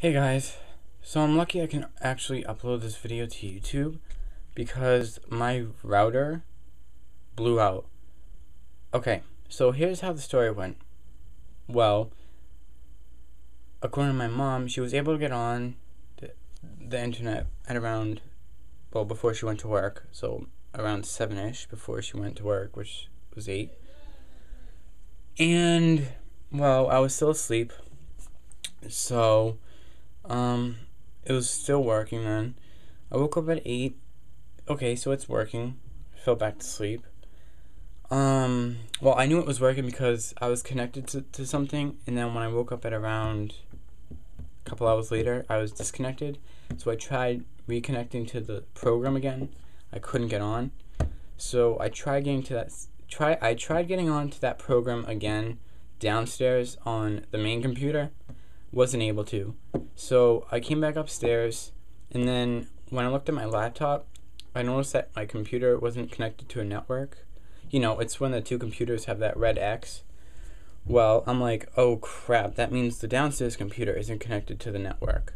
Hey guys, so I'm lucky I can actually upload this video to YouTube because my router blew out. Okay, so here's how the story went. Well, according to my mom, she was able to get on the, the internet at around, well, before she went to work, so around 7-ish before she went to work, which was 8. And, well, I was still asleep, so um, it was still working then. I woke up at 8. Okay, so it's working. I fell back to sleep. Um, well, I knew it was working because I was connected to, to something, and then when I woke up at around a couple hours later, I was disconnected. So I tried reconnecting to the program again. I couldn't get on. So I tried getting to that try I tried getting on to that program again downstairs on the main computer wasn't able to. So I came back upstairs, and then when I looked at my laptop, I noticed that my computer wasn't connected to a network. You know, it's when the two computers have that red X. Well, I'm like, oh crap, that means the downstairs computer isn't connected to the network.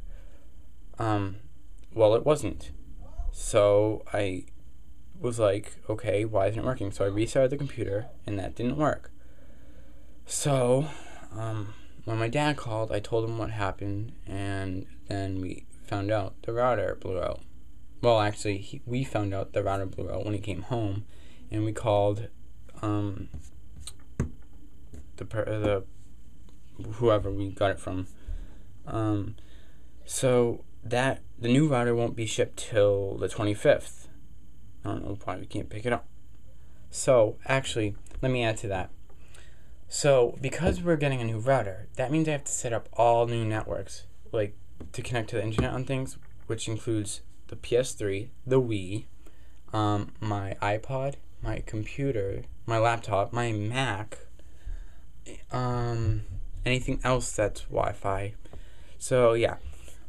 Um, well, it wasn't. So I was like, okay, why isn't it working? So I restarted the computer, and that didn't work. So, um, when my dad called, I told him what happened, and then we found out the router blew out. Well, actually, he, we found out the router blew out when he came home, and we called um, the the whoever we got it from. Um, so that the new router won't be shipped till the twenty fifth. I don't know why we can't pick it up. So actually, let me add to that. So because we're getting a new router, that means I have to set up all new networks, like to connect to the internet on things, which includes the PS3, the Wii, um, my iPod, my computer, my laptop, my Mac, um, anything else that's Wi-Fi. So yeah,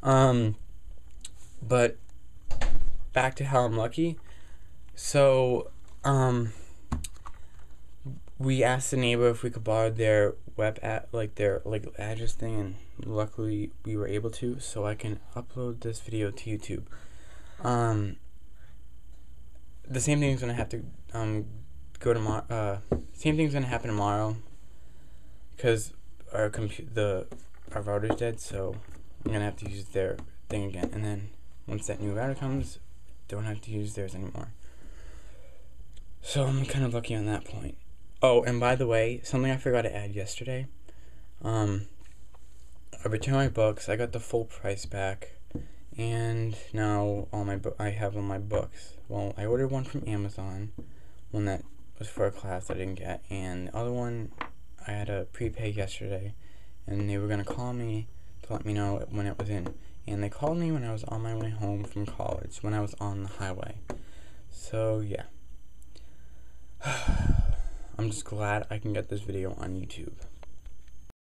um, but back to how I'm lucky. So um we asked the neighbor if we could borrow their web at like their like address thing and luckily we were able to so I can upload this video to YouTube. Um the same thing is gonna have to um go tomorrow uh same thing's gonna happen tomorrow because our computer the our router's dead so I'm gonna have to use their thing again and then once that new router comes don't have to use theirs anymore. So I'm kind of lucky on that point. Oh, and by the way, something I forgot to add yesterday. Um, I returned my books. I got the full price back, and now all my bo- I have all my books. Well, I ordered one from Amazon, one that was for a class I didn't get, and the other one I had a prepay yesterday, and they were gonna call me to let me know when it was in. And they called me when I was on my way home from college, when I was on the highway. So yeah. I'm just glad I can get this video on YouTube.